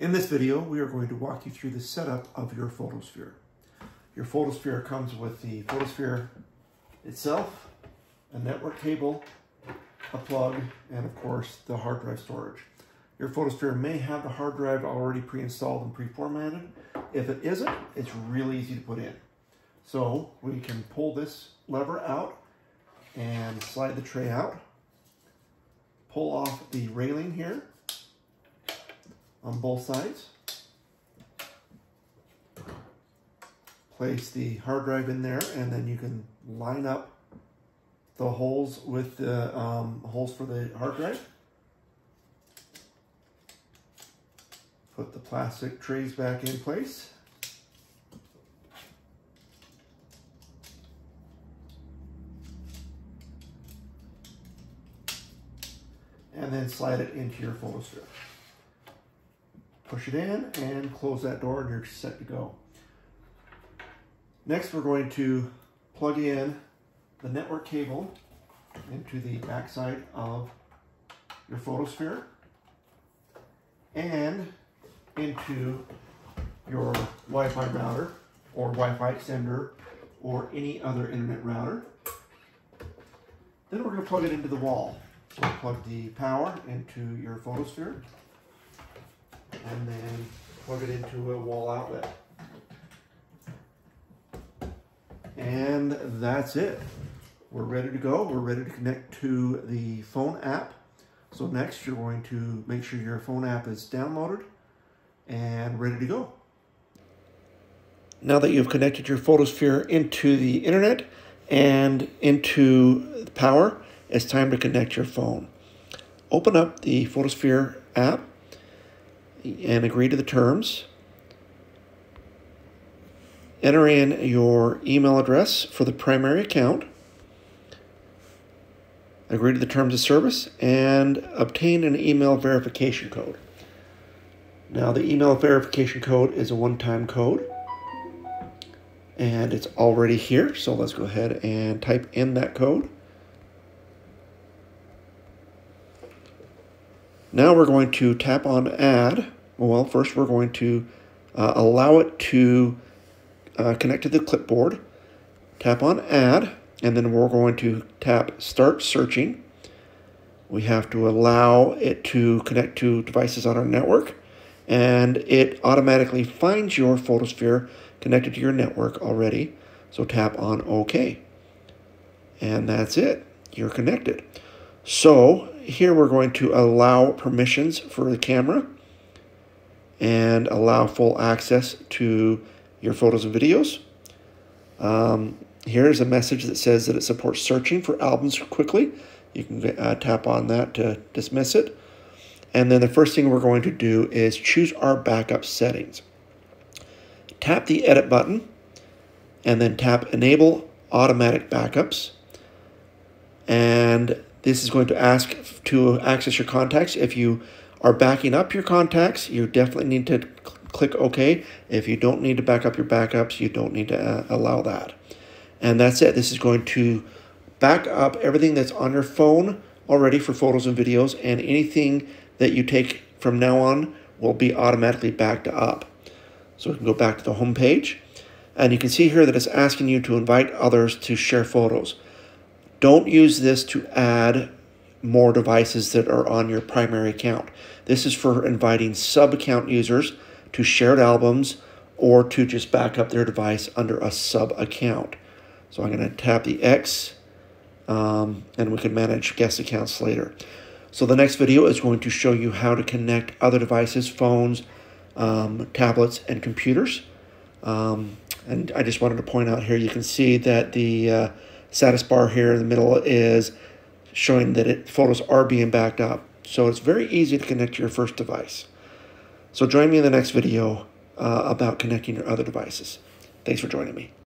In this video, we are going to walk you through the setup of your photosphere. Your photosphere comes with the photosphere itself, a network cable, a plug, and of course the hard drive storage. Your photosphere may have the hard drive already pre-installed and pre-formatted. If it isn't, it's really easy to put in. So we can pull this lever out and slide the tray out. Pull off the railing here on both sides. Place the hard drive in there and then you can line up the holes with the um, holes for the hard drive. Put the plastic trays back in place. And then slide it into your photosphere push it in and close that door and you're set to go. Next, we're going to plug in the network cable into the backside of your photosphere and into your Wi-Fi router or Wi-Fi extender or any other internet router. Then we're going to plug it into the wall. So plug the power into your photosphere and then plug it into a wall outlet. And that's it. We're ready to go. We're ready to connect to the phone app. So next you're going to make sure your phone app is downloaded and ready to go. Now that you've connected your photosphere into the internet and into power, it's time to connect your phone. Open up the Photosphere app and agree to the terms. Enter in your email address for the primary account. Agree to the terms of service and obtain an email verification code. Now, the email verification code is a one time code and it's already here. So let's go ahead and type in that code. Now we're going to tap on add. Well, first we're going to uh, allow it to uh, connect to the clipboard. Tap on add, and then we're going to tap start searching. We have to allow it to connect to devices on our network, and it automatically finds your photosphere connected to your network already. So tap on OK. And that's it. You're connected. So here we're going to allow permissions for the camera and allow full access to your photos and videos. Um, here's a message that says that it supports searching for albums quickly. You can uh, tap on that to dismiss it. And then the first thing we're going to do is choose our backup settings. Tap the edit button and then tap enable automatic backups. And this is going to ask to access your contacts. If you are backing up your contacts, you definitely need to click OK. If you don't need to back up your backups, you don't need to uh, allow that. And that's it. This is going to back up everything that's on your phone already for photos and videos, and anything that you take from now on will be automatically backed up. So we can go back to the home page, and you can see here that it's asking you to invite others to share photos. Don't use this to add more devices that are on your primary account. This is for inviting sub-account users to shared albums or to just back up their device under a sub-account. So I'm going to tap the X um, and we can manage guest accounts later. So the next video is going to show you how to connect other devices, phones, um, tablets, and computers. Um, and I just wanted to point out here, you can see that the uh, status bar here in the middle is showing that it, photos are being backed up. So it's very easy to connect to your first device. So join me in the next video uh, about connecting your other devices. Thanks for joining me.